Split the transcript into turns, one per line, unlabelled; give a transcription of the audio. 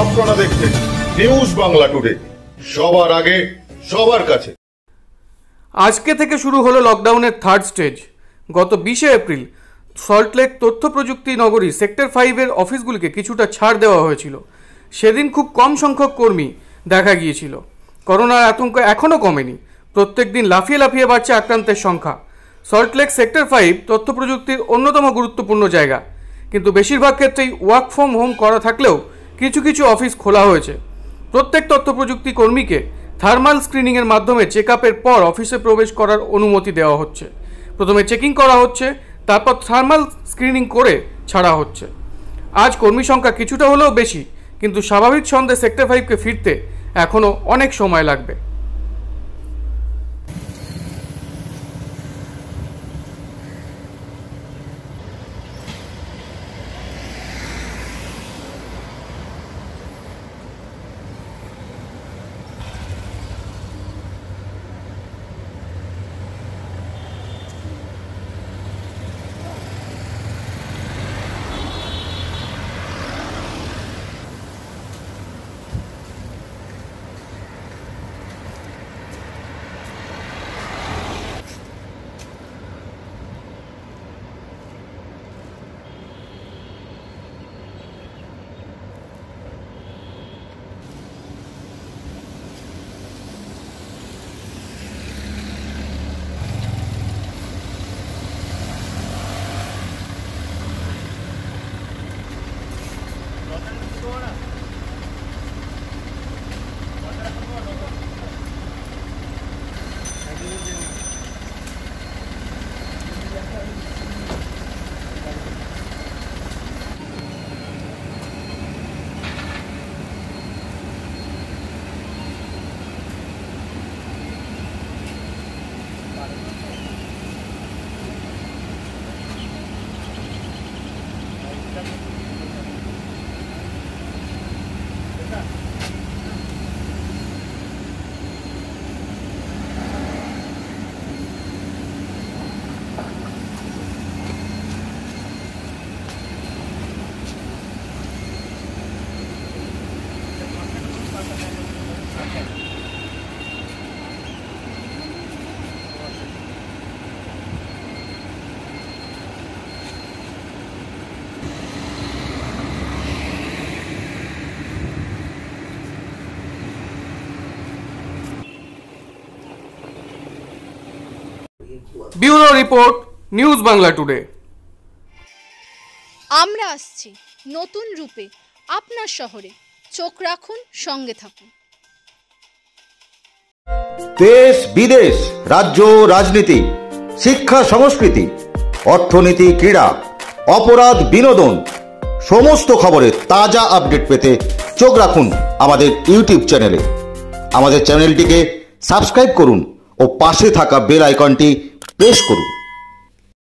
আপনারা দেখছেন news Bangla today. সবার আগে, সবার কাছে।
আজকে থেকে শুরু হলো লকডাউনের থার্ড স্টেজ। গত বিশে এপ্রিল সল্টলেক তথ্য প্রযুক্তি নগরী সেক্টর ফাইভের অফিসগুলিকে কিছুটা ছাড় দেওয়া হয়েছিল। সেদিন খুব কম সংখ্যক কর্মী দেখা গিয়েছিল। করোনার আতঙ্ক এখনও কমেনি। প্রত্যেক দিন লাফিয়ে লাফিয়ে বাড়ছে আক্রান্তের সংখ্যা। সল্টলেক সেক্টর ফাইভ তথ্য প্রযুক্তির অন্যতম গুরুত্বপূর্ণ জায়গা। কিন্তু বেশিরভাগ ক্ষেত্রেই ওয়ার্ক ফ্রম হোম করা থাকলেও কিছু কিছু অফিস খোলা হয়েছে। প্রত্যেক তথ্য প্রযুক্তি কর্মীকে থার্মাল স্ক্রিনিংয়ের মাধ্যমে চেক পর অফিসে প্রবেশ করার অনুমতি দেওয়া হচ্ছে। প্রথমে চেকিং করা হচ্ছে, তারপর থার্মাল স্ক্রিনিং করে ছাড়া হচ্ছে। আজ কর্মী সংখ্যা কিছুটা হলেও বেশি, কিন্তু স্বাভাবিক ছন্দে সেক্টর ফাইভকে ফিরতে এখনও অনেক সময় লাগবে। Bureau report, news Bangla today.
আমরা আসছি নতুন রূপে, আপনার শহরে। চোখ রাখুন, সঙ্গে থাকুন।
দেশ, বিদেশ, রাজ্য, রাজনীতি, শিক্ষা, সংস্কৃতি, অর্থনীতি, ক্রীড়া, অপরাধ, বিনোদন, সমস্ত খবরের তাজা আপডেট পেতে চোখ রাখুন আমাদের ইউটিউব চ্যানেলে। আমাদের চ্যানেলটিকে সাবস্ক্রাইব করুন ও পাশে থাকা বেল আইকনটি প্রেস করুন।